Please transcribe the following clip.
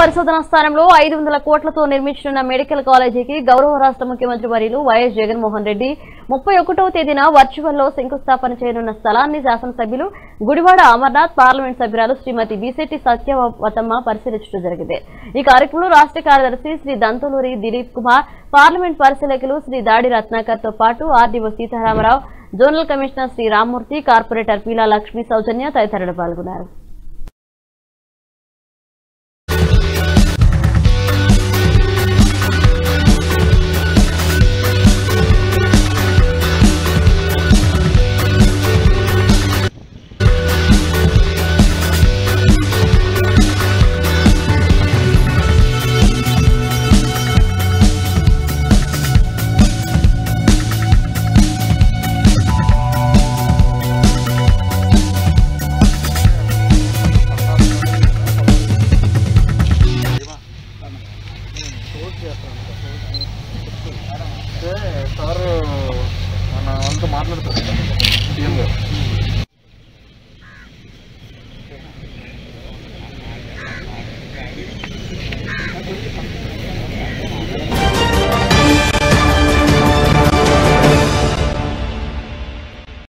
పరిశోధన స్థానంలో ఐదు వందల కోట్లతో నిర్మించనున్న మెడికల్ కాలేజీకి గౌరవ రాష్ట్ర ముఖ్యమంత్రి వర్యులు వైఎస్ జగన్మోహన్ రెడ్డి ముప్పై ఒకటవ తేదీన వర్చువల్లో శంకుస్థాపన చేయనున్న స్థలాన్ని శాసనసభ్యులు గుడివాడ అమర్నాథ్ పార్లమెంట్ సభ్యురాలు శ్రీమతి బీసెట్టి సత్యవతమ్మ పరిశీలించడం జరిగింది. ఈ కార్యక్రమంలో రాష్ట్ర కార్యదర్శి శ్రీ దంతులూరి దిలీప్ కుమార్ పార్లమెంట్ పరిశీలకులు శ్రీ దాడి రత్నాకర్తో పాటు RDO Seetharamarao zonal commissioner Shri Rammurthy corporator Peela Lakshmi Sowjanya తదితరులు పాల్గొన్నారు. సార్ మన వాళ్ళతో మాట్లాడతారు సీఎం గారు